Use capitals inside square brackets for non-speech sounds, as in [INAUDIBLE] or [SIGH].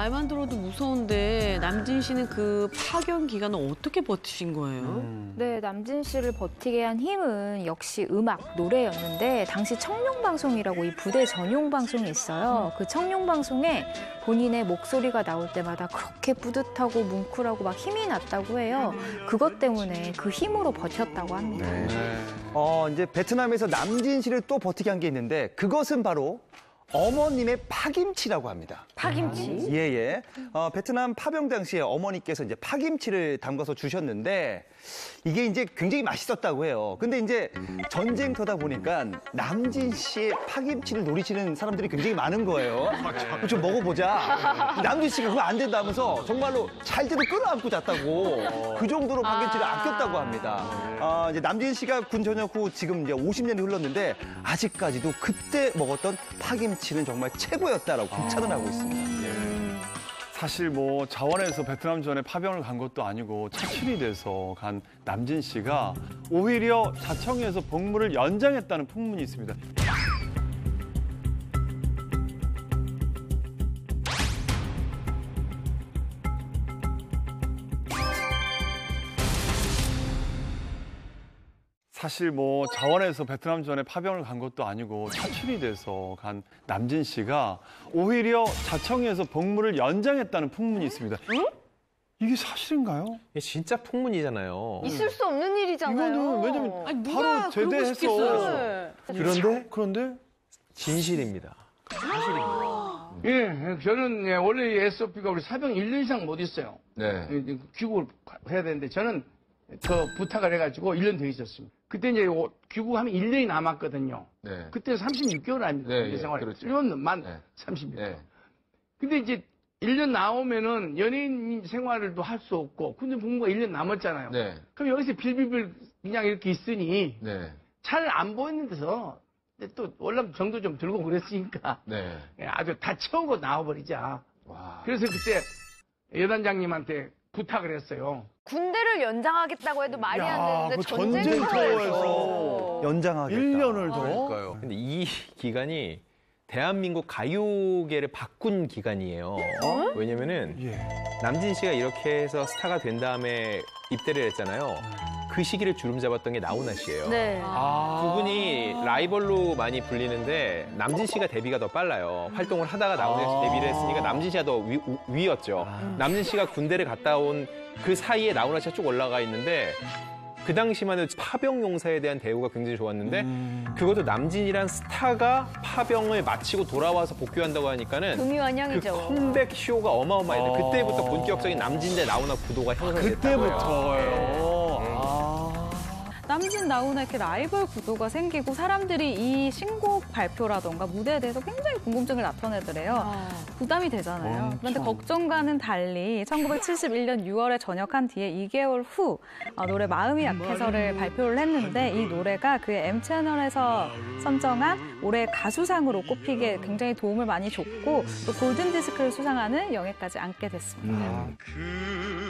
말만 들어도 무서운데 남진 씨는 그 파견 기간을 어떻게 버티신 거예요? 네, 남진 씨를 버티게 한 힘은 역시 음악, 노래였는데 당시 청룡방송이라고 이 부대 전용 방송이 있어요. 그 청룡방송에 본인의 목소리가 나올 때마다 그렇게 뿌듯하고 뭉클하고 막 힘이 났다고 해요. 그것 때문에 그 힘으로 버텼다고 합니다. 어, 이제 베트남에서 남진 씨를 또 버티게 한 게 있는데 그것은 바로 어머님의 파김치라고 합니다. 파김치? 예, 예. 어, 베트남 파병 당시에 어머니께서 이제 파김치를 담가서 주셨는데 이게 이제 굉장히 맛있었다고 해요. 근데 이제 전쟁터다 보니까 남진 씨의 파김치를 노리시는 사람들이 굉장히 많은 거예요. 좀 먹어보자. 남진 씨가 그거 안 된다면서 정말로 잘 때도 끌어안고 잤다고 그 정도로 파김치를 아꼈다고 합니다. 아, 이제 남진 씨가 군 전역 후 지금 이제 50년이 흘렀는데 아직까지도 그때 먹었던 파김치 는 정말 최고였다라고 극찬을 하고 있습니다. 사실 뭐 자원에서 베트남 전에 파병을 간 것도 아니고 차출이 돼서 간 남진 씨가 오히려 자청에서 복무를 연장했다는 풍문이 있습니다. 사실 뭐 자원에서 베트남 전에 파병을 간 것도 아니고 차출이 돼서 간 남진 씨가 오히려 자청에서 복무를 연장했다는 풍문이 있습니다. 이게 사실인가요? 이게 진짜 풍문이잖아요. 있을 수 없는 일이잖아요. 이거는 왜냐면 아니, 누가 바로 그러고 제대해서 싶겠어요? 그런데 그런데 진실입니다. 예, 저는 예, 원래 이 SOP가 우리 사병 1년 이상 못 있어요. 네. 예, 귀국을 해야 되는데 저는 더 부탁을 해가지고 1년 더 있었습니다. 그때 이제 오- 귀국하면 1년이 남았거든요. 네. 그때 36개월 아닙니까? 네, 예, 생활. 그렇죠. 1년 만 네. 36개월. 네. 근데 이제 1년 나오면은 연예인 생활도 할수 없고 군대 복무가 1년 남았잖아요. 네. 그럼 여기서 빌빌빌 그냥 이렇게 있으니 네. 잘안 보이는 데서 또 월남 정도 좀 들고 그랬으니까 네. [LAUGHS] 예, 아주 다 채우고 나와버리자. 와. 그래서 그때 여단장님한테 부탁을 했어요. 군대를 연장하겠다고 해도 말이 야, 안 되는데 그 전쟁터에서 전쟁터에서 연장하겠다. 1년을 더 그러니까요. 근데 이 기간이 대한민국 가요계를 바꾼 기간이에요. 왜냐면은 예. 남진 씨가 이렇게 해서 스타가 된 다음에 입대를 했잖아요. 그 시기를 주름 잡았던 게 나훈아 씨예요. 네. 아. 두 분이 라이벌로 많이 불리는데 남진 씨가 데뷔가 더 빨라요. 활동을 하다가 나훈아 씨 데뷔를 했으니까 남진 씨가 더 위, 위였죠. 남진 씨가 군대를 갔다 온 그 사이에 나훈아 씨가 쭉 올라가 있는데 그 당시만 해도 파병 용사에 대한 대우가 굉장히 좋았는데 그것도 남진이란 스타가 파병을 마치고 돌아와서 복귀한다고 하니까는 그 금이환영이죠. 컴백 쇼가 어마어마했는데 어. 그때부터 본격적인 남진 대 나훈아 구도가 형성됐다고요. 그때부터요. 아. 남진 나훈아 이렇게 라이벌 구도가 생기고 사람들이 이 신곡 발표라던가 무대에 대해서 굉장히 궁금증을 나타내더래요. 부담이 되잖아요. 엄청. 그런데 걱정과는 달리 1971년 6월에 전역한 뒤에 2개월 후 어, 노래 마음이 약해서를 발표를 했는데 이 노래가 그 M 채널에서 선정한 올해 가수상으로 꼽히게 굉장히 도움을 많이 줬고 또 골든 디스크를 수상하는 영예까지 안게 됐습니다. 음.